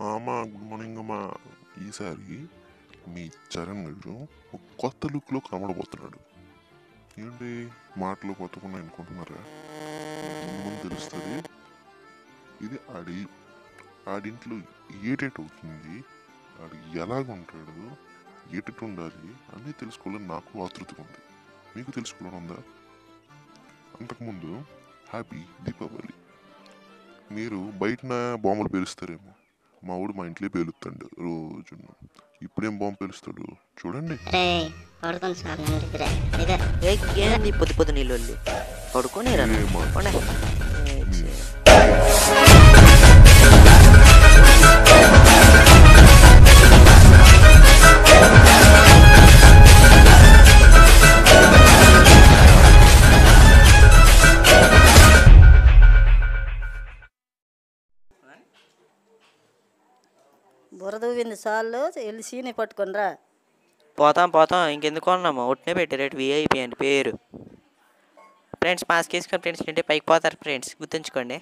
అమ్మా good morning అమ్మా. ఈసారి మీ చరణ్ గారు ఒక కొత్త లుక్లో కనబడబోతున్నాడు. ఏంటి? మాటలు కొత్తకుండా అనుకుంటున్నారా ముందు తెలుస్తుంది ఇది ఆడి ఆడింట్లో ఏటేట్ అవుతుంది? ఆడు ఎలాగుంటాడు ఏటెట్ ఉండాలి? అన్నీ తెలుసుకోవాలని నాకు ఆతృతగా ఉంది. మీకు తెలుసుకోవాలని ఉందా? అంతకుముందు హ్యాపీ దీపావళి. మీరు బయటన బాంబులు పేలుస్తారేమో. మా ఊడు మా ఇంట్లో పేలుస్తాడు రోజు ఇప్పుడేం బాంబు పేలుస్తాడు చూడండి. పడుకొని పొద్దు పొద్దు నీళ్ళు పడుకోనిరా బురద ఊవింది సార్లు వెళ్ళి సీని పట్టుకునిరా. పోతాం పోతాం. ఇంకెందుకు అన్నాము? ఒట్టినే పెట్టారు. విఐపి అని పేరు. ఫ్రెండ్స్ మాస్క్ వేసుకొని ఫ్రెండ్స్ తింటే పైకి పోతారు ఫ్రెండ్స్ గుర్తుంచుకోండి.